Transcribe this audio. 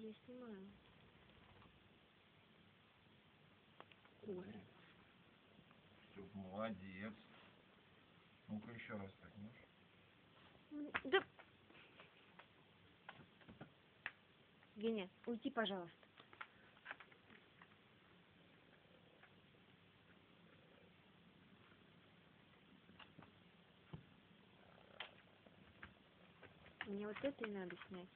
Я снимаю. Ой. Все, молодец. Ну-ка еще раз так можешь? Да... Геня, уйти, пожалуйста. Мне вот это и надо снять.